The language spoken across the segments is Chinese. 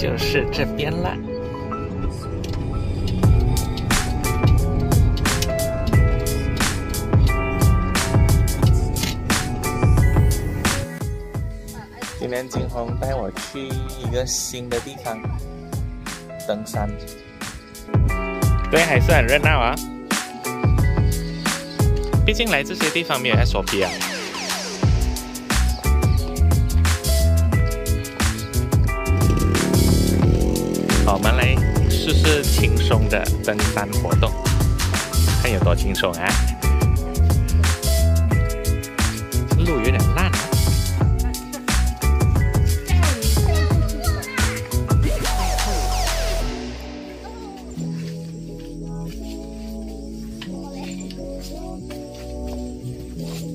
就是这边啦。今天金红带我去一个新的地方登山，对，还是很热闹啊。毕竟来这些地方没有 SOP 啊。松的登山活动，看有多轻松啊！路有点烂。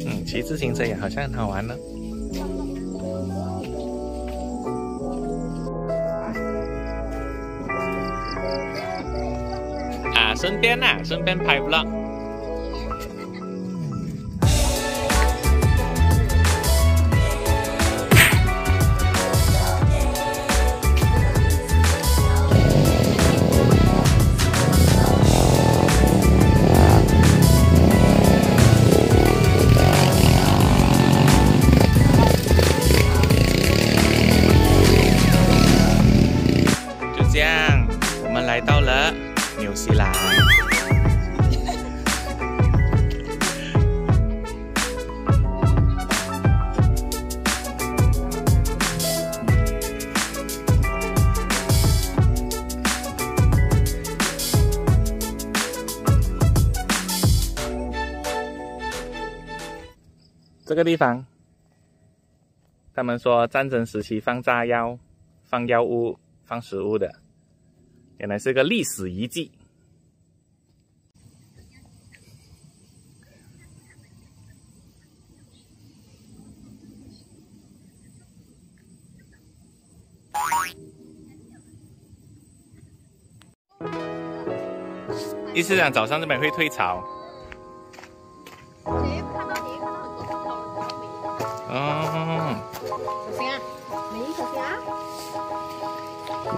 嗯，骑自行车也好像很好玩呢。啊，顺便啊，顺便拍 vlog。这个地方，他们说战争时期放炸药、放药物、放食物的，原来是个历史遗迹。意思讲早上这边会退潮。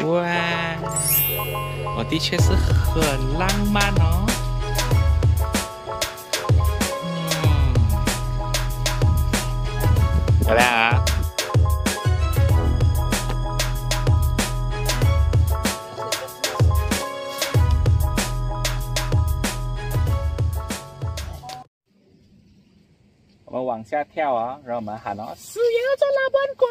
哇，我的确是很浪漫哦。嗯，漂亮啊！我们往下跳啊，然后我们喊哦，死也要做老板鬼。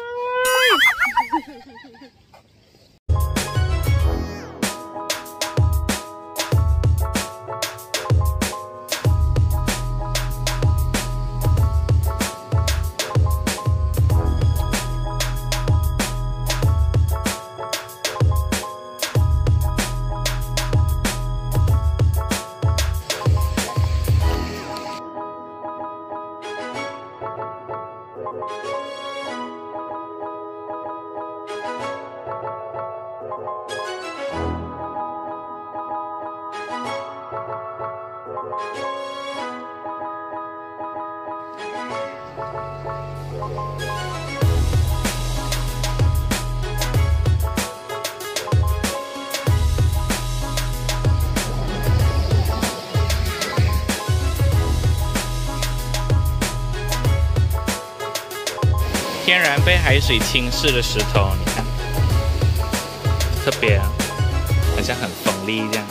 天然被海水侵蚀的石头，你看，特别，好像很锋利这样。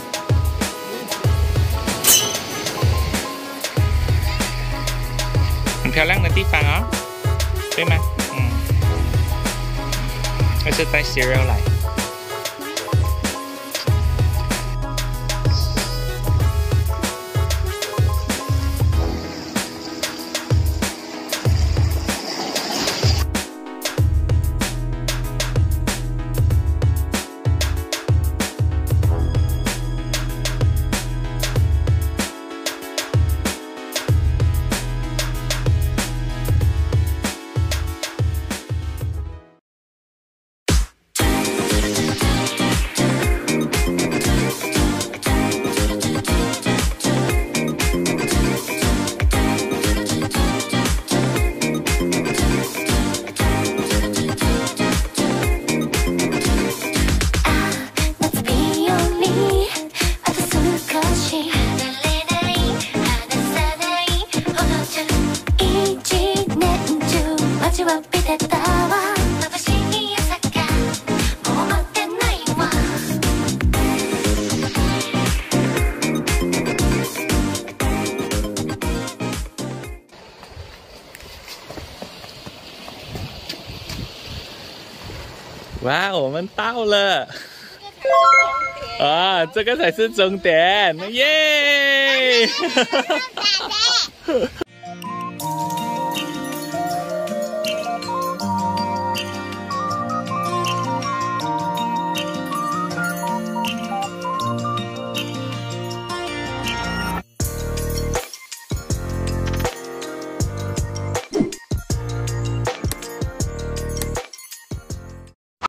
很漂亮的地方啊、对吗？嗯，还是带 cereal 来。哇，我们到了！啊，这个才是终点！耶！